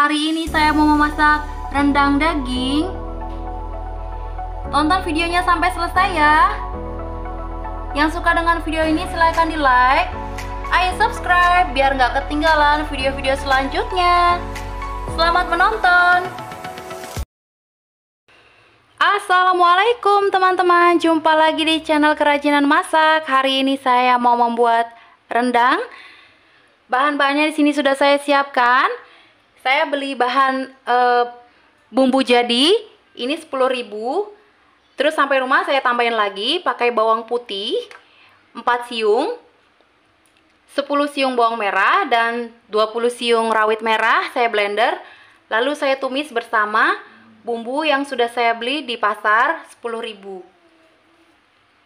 hari ini saya mau memasak rendang daging. Tonton videonya sampai selesai ya. Yang suka dengan video ini silahkan di like Ayo subscribe biar nggak ketinggalan video-video selanjutnya. Selamat menonton. Assalamualaikum teman-teman. Jumpa lagi di channel kerajinan masak. Hari ini saya mau membuat rendang. Bahan-bahannya di sini sudah saya siapkan saya beli bahan e, bumbu jadi ini 10.000 terus sampai rumah saya tambahin lagi pakai bawang putih 4 siung 10 siung bawang merah dan 20 siung rawit merah saya blender. Lalu saya tumis bersama bumbu yang sudah saya beli di pasar 10.000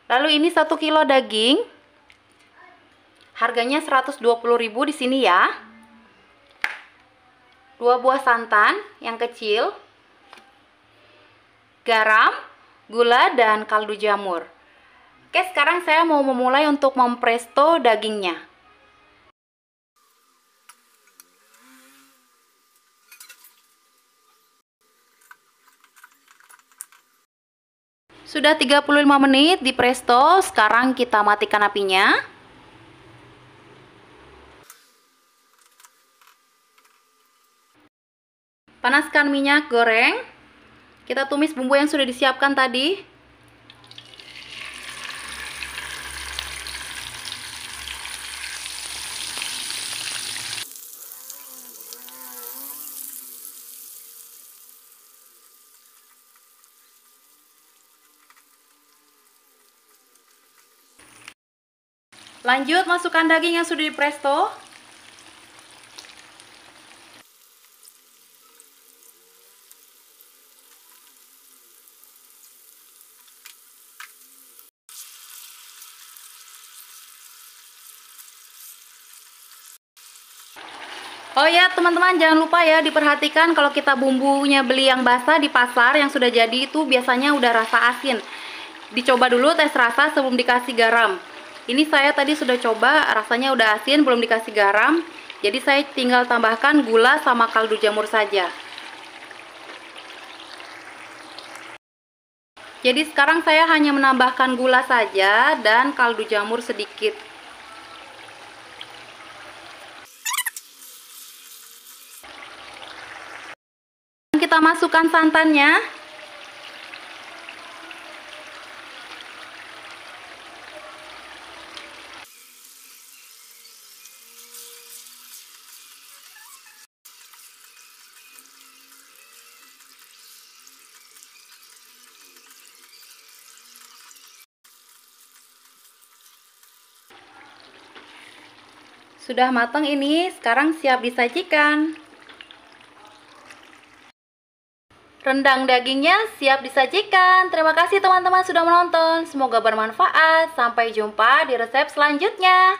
lalu ini 1 kilo daging. Harganya 120.000 di sini ya dua buah santan yang kecil, garam, gula, dan kaldu jamur. Oke, sekarang saya mau memulai untuk mempresto dagingnya. Sudah 35 menit di presto, sekarang kita matikan apinya. Panaskan minyak goreng. Kita tumis bumbu yang sudah disiapkan tadi. Lanjut masukkan daging yang sudah dipresto. Oh ya teman-teman jangan lupa ya diperhatikan kalau kita bumbunya beli yang basah di pasar yang sudah jadi itu biasanya udah rasa asin. Dicoba dulu tes rasa sebelum dikasih garam. Ini saya tadi sudah coba rasanya udah asin belum dikasih garam. Jadi saya tinggal tambahkan gula sama kaldu jamur saja. Jadi sekarang saya hanya menambahkan gula saja dan kaldu jamur sedikit kita masukkan santannya Sudah matang ini, sekarang siap disajikan. Rendang dagingnya siap disajikan. Terima kasih teman-teman sudah menonton. Semoga bermanfaat. Sampai jumpa di resep selanjutnya.